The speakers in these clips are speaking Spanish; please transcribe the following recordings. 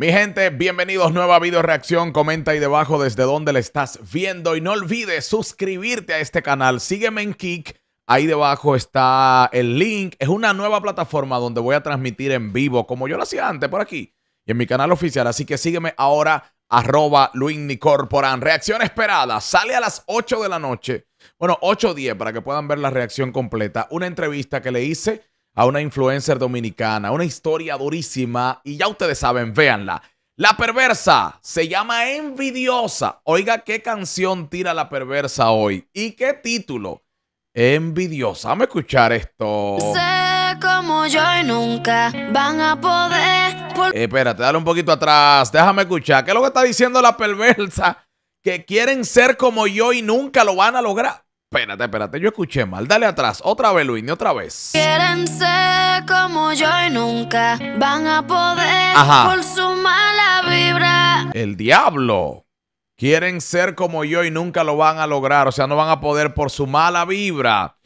Mi gente, bienvenidos nueva video reacción. Comenta ahí debajo desde dónde le estás viendo y no olvides suscribirte a este canal. Sígueme en Kik. Ahí debajo está el link. Es una nueva plataforma donde voy a transmitir en vivo, como yo lo hacía antes por aquí, y en mi canal oficial. Así que sígueme ahora, arroba Corporan. Reacción esperada. Sale a las 8 de la noche. Bueno, 8 o 10 para que puedan ver la reacción completa. Una entrevista que le hice a una influencer dominicana, una historia durísima y ya ustedes saben, véanla. La perversa se llama Envidiosa. Oiga qué canción tira la perversa hoy y qué título. Envidiosa. Vamos a escuchar esto. Sé como yo y nunca van a poder. Eh, espérate, dale un poquito atrás. Déjame escuchar. ¿Qué es lo que está diciendo la perversa? Que quieren ser como yo y nunca lo van a lograr. Espérate, espérate, yo escuché mal. Dale atrás. Otra vez, Luis, otra vez. Quieren ser como yo y nunca van a poder Ajá. por su mala vibra. El diablo. Quieren ser como yo y nunca lo van a lograr. O sea, no van a poder por su mala vibra.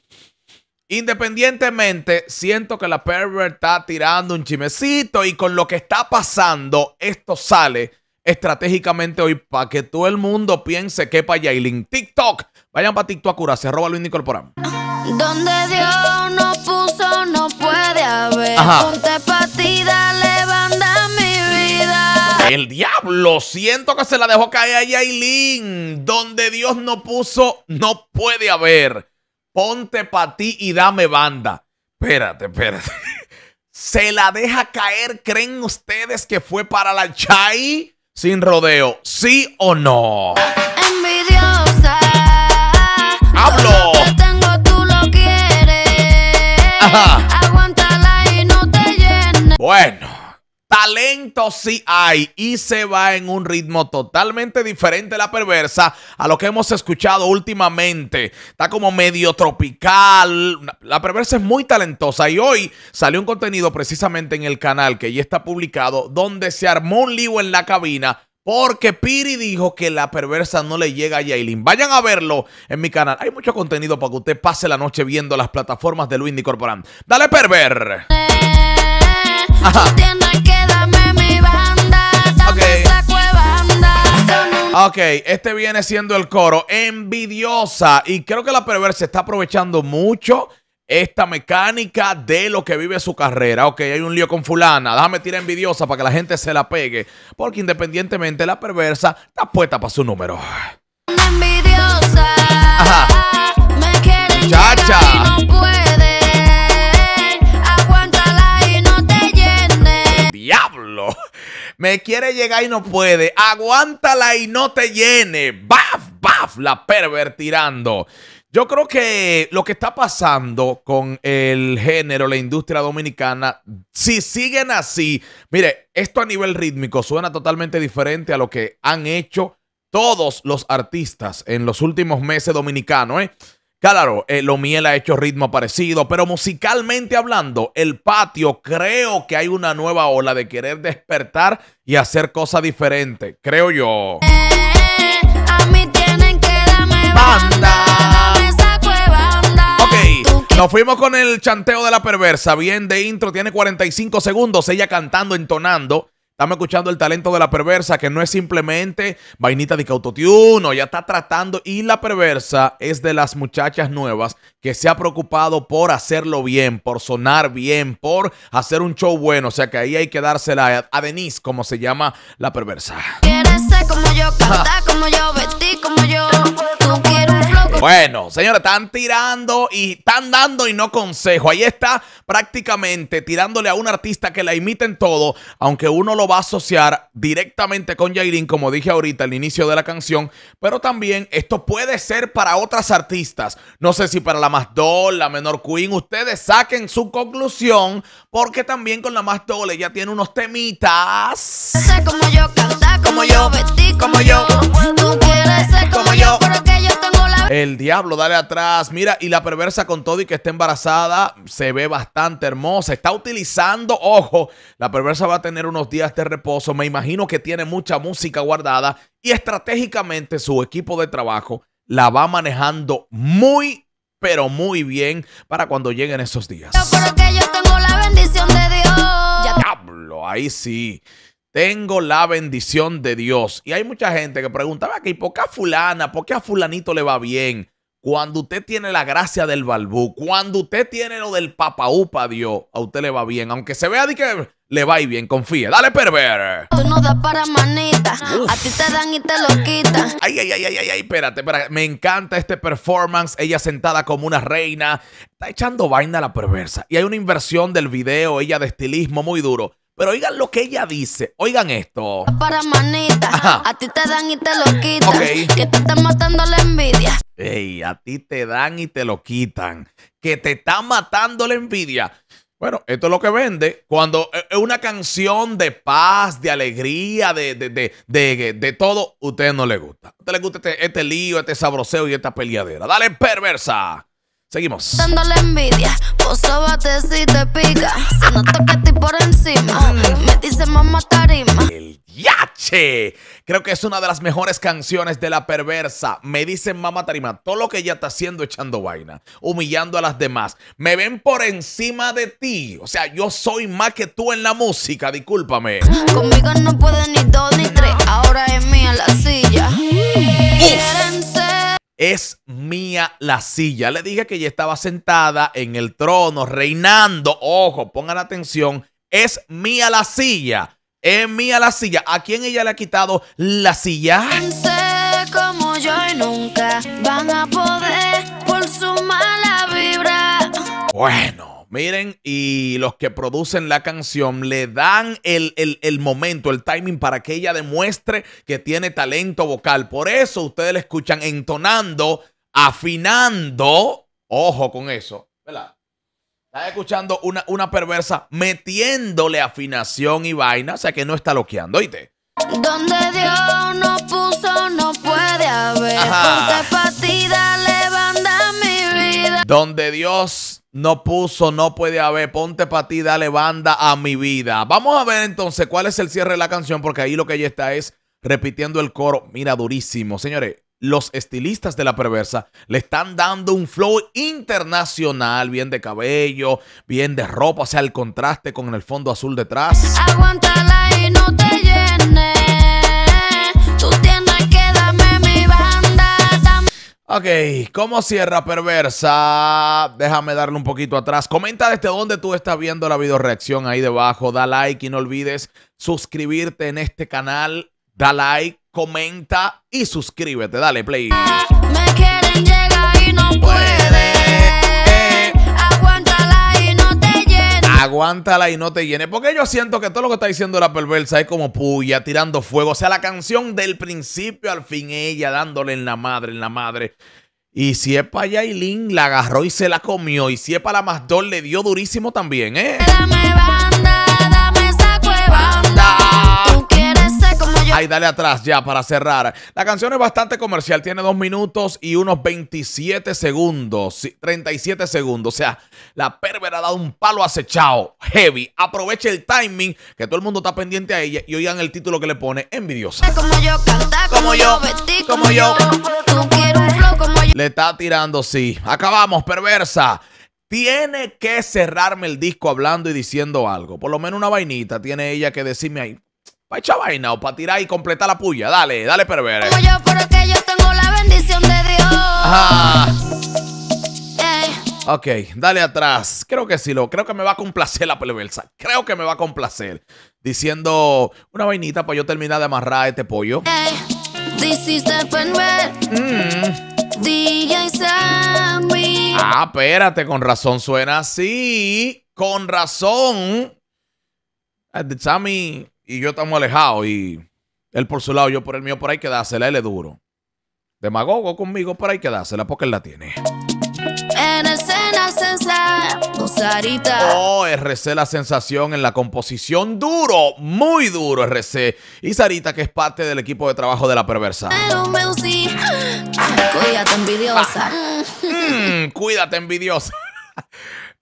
Independientemente, siento que la pervert está tirando un chimecito y con lo que está pasando, esto sale estratégicamente hoy para que todo el mundo piense que para Yailin. TikTok. Vayan para TikTok a curarse. Arroba Luis Corporán. Donde Dios no puso, no puede haber. Ajá. Ponte pa' ti, dale banda mi vida. El diablo, siento que se la dejó caer a Yailin. Donde Dios no puso, no puede haber. Ponte pa' ti y dame banda. Espérate, espérate. Se la deja caer, ¿creen ustedes que fue para la Chai? Sin rodeo, ¿sí o no? Envidiosa. Hablo. Todo lo que tengo tú lo quieres. Ajá. Aguántala y no te llenes. Bueno, talento sí hay y se va en un ritmo totalmente diferente la perversa a lo que hemos escuchado últimamente. Está como medio tropical. La perversa es muy talentosa y hoy salió un contenido precisamente en el canal que ya está publicado donde se armó un lío en la cabina. Porque Piri dijo que la perversa no le llega a Yailin. Vayan a verlo en mi canal. Hay mucho contenido para que usted pase la noche viendo las plataformas de Luis Corporán. Dale, perver. Ajá. Tú tienes que darme mi banda. Ok. Dame esa cuevanda. Son un Ok, este viene siendo el coro. Envidiosa. Y creo que la perversa está aprovechando mucho esta mecánica de lo que vive su carrera. Ok, hay un lío con fulana. Déjame tirar envidiosa para que la gente se la pegue. Porque independientemente la perversa está puesta para su número. envidiosa. Ajá. Me quieren y no puede. Aguántala y no te llenes. Diablo. Me quiere llegar y no puede. Aguántala y no te llene. Baf, baf, la perver tirando. Yo creo que lo que está pasando con el género, la industria dominicana, si siguen así, mire, esto a nivel rítmico suena totalmente diferente a lo que han hecho todos los artistas en los últimos meses dominicanos, ¿eh? Claro, eh, lo miel ha hecho ritmo parecido, pero musicalmente hablando, el patio creo que hay una nueva ola de querer despertar y hacer cosas diferentes, creo yo. A mí tienen que darme Banda. Ok, nos fuimos con el chanteo de la perversa. Bien de intro, tiene 45 segundos, ella cantando, entonando. Estamos escuchando el talento de la perversa, que no es simplemente vainita de autotune, o ya está tratando. Y la perversa es de las muchachas nuevas que se ha preocupado por hacerlo bien, por sonar bien, por hacer un show bueno. O sea que ahí hay que dársela a- a Denise, como se llama la perversa. Quieres ser como yo, como yo, vestir como Bueno, señores, están tirando y están dando y no consejo. Ahí está prácticamente tirándole a un artista que la imita en todo, aunque uno lo va a asociar directamente con Yailin, como dije ahorita al inicio de la canción, pero también esto puede ser para otras artistas. No sé si para la más doll, la menor queen, ustedes saquen su conclusión, porque también con la más doll ella tiene unos temitas. como yo, cantar como, yo, vestir como, yo. Tú quieres ser como, yo, yo. pero El diablo, dale atrás. Mira, y la perversa con todo y que está embarazada, se ve bastante hermosa. Está utilizando, ojo, la perversa va a tener unos días de reposo. Me imagino que tiene mucha música guardada y estratégicamente su equipo de trabajo la va manejando muy, pero muy bien para cuando lleguen esos días. yo tengo la bendición de Dios. Diablo, ahí sí. Tengo la bendición de Dios. Y hay mucha gente que preguntaba que ¿por qué a fulana? ¿Por qué a fulanito le va bien? Cuando usted tiene la gracia del balbú, cuando usted tiene lo del papaupa, Dios, a usted le va bien. Aunque se vea de que le va bien, confíe. Dale, perver. Tú no das para manita. A ti te dan y te lo quitan. Ay, ay, ay, ay, ay, ay, espérate, espérate. Me encanta este performance. Ella sentada como una reina. Está echando vaina a la perversa. Y hay una inversión del video, ella de estilismo muy duro. Pero oigan lo que ella dice. Oigan esto. Para manita. Ajá. A ti te dan y te lo quitan. Que te están matando la envidia. Ey, a ti te dan y te lo quitan. Que te está matando la envidia. Bueno, esto es lo que vende. Cuando e, es una canción de paz, de alegría, de, de, de, de, de todo, a usted no le gusta. A usted le gusta este, este lío, este sabroseo y esta peleadera. Dale, perversa. Seguimos. Dando la envidia. Vos te pica. Se nota que Creo que es una de las mejores canciones de la perversa. Me dicen mamá Tarima, todo lo que ella está haciendo echando vaina, humillando a las demás. Me ven por encima de ti. O sea, yo soy más que tú en la música, discúlpame. Conmigo no puede ni dos ni tres. Ahora es mía la silla. Ser. Es mía la silla. Le dije que ella estaba sentada en el trono, reinando. Ojo, pongan atención. Es mía la silla. Es mía la silla. ¿A quién ella le ha quitado la silla? ser como yo y nunca van a poder por su mala vibra. Bueno, miren, y los que producen la canción le dan el, el- el momento, el timing para que ella demuestre que tiene talento vocal. Por eso ustedes la escuchan entonando, afinando. Ojo con eso, ¿verdad? Estás escuchando una, una perversa metiéndole afinación y vaina, o sea que no está loqueando, ¿oíste? Donde Dios no puso, no puede haber. Ponte pa' ti, dale banda a mi vida. Donde Dios no puso, no puede haber. Ponte para ti, dale banda a mi vida. Vamos a ver entonces cuál es el cierre de la canción, porque ahí lo que ella está es repitiendo el coro. Mira, durísimo. Señores, los estilistas de la perversa le están dando un flow internacional, bien de cabello, bien de ropa, o sea, el contraste con el fondo azul detrás. Aguántala y no te llenes. Tú tienes que darme mi banda. dame- Ok, ¿cómo cierra perversa? Déjame darle un poquito atrás. Comenta desde dónde tú estás viendo la video reacción ahí debajo. Da like y no olvides suscribirte en este canal. Da like, comenta y suscríbete. Dale, play. Me quieren llegar y no puede. Aguántala y no te llenes. Aguántala y no te llene. Porque yo siento que todo lo que está diciendo la perversa es como puya, tirando fuego. O sea, la canción del principio al fin, ella dándole en la madre, en la madre. Y si es para Yailin, la agarró y se la comió. Y si es para la Masdor, le dio durísimo también, ¿eh? Ay, dale atrás ya para cerrar. La canción es bastante comercial, tiene dos minutos y unos 27 segundos, sí, 37 segundos. O sea, la pervera ha dado un palo acechado, heavy. Aproveche el timing, que todo el mundo está pendiente a ella y oigan el título que le pone, envidiosa. Como yo, canta como, Como yo, vestir como yo. Tú un flow como yo. Le está tirando, sí. Acabamos, perversa. Tiene que cerrarme el disco hablando y diciendo algo. Por lo menos una vainita tiene ella que decirme ahí. Pa' echar vaina o para tirar y completar la puya. Dale, dale, perversa. Como yo, pero que yo tengo la bendición de Dios. Ajá. Ey. Ok, dale atrás. Creo que sí, lo, creo que me va a complacer la perversa. Creo que me va a complacer. Diciendo una vainita para yo terminar de amarrar este pollo. Ey. This is the pervert. Mm. DJ Sammy. Ah, espérate, con razón suena así. Con razón. Eh, Sammy y yo estamos alejados y él por su lado, yo por el mío, por ahí quedársela, él es duro. Demagogo conmigo, por ahí quedársela porque él la tiene. En escena. Sarita. Oh, RC la sensación en la composición. Duro, muy duro RC. Y Sarita, que es parte del equipo de trabajo de la perversa. Cuídate, envidiosa. Mm, cuídate, envidiosa.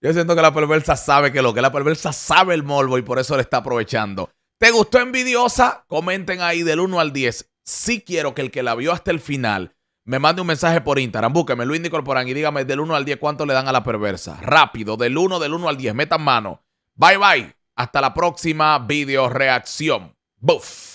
Yo siento que la perversa sabe que lo que la perversa sabe el morbo y por eso le está aprovechando. ¿Te gustó envidiosa? Comenten ahí del 1 al 10. Sí quiero que el que la vio hasta el final me mande un mensaje por Instagram. Búsqueme Luis Corporán y dígame del 1 al 10 cuánto le dan a la perversa. Rápido, del 1, del 1 al 10. Metan mano. Bye bye. Hasta la próxima video reacción. Buff.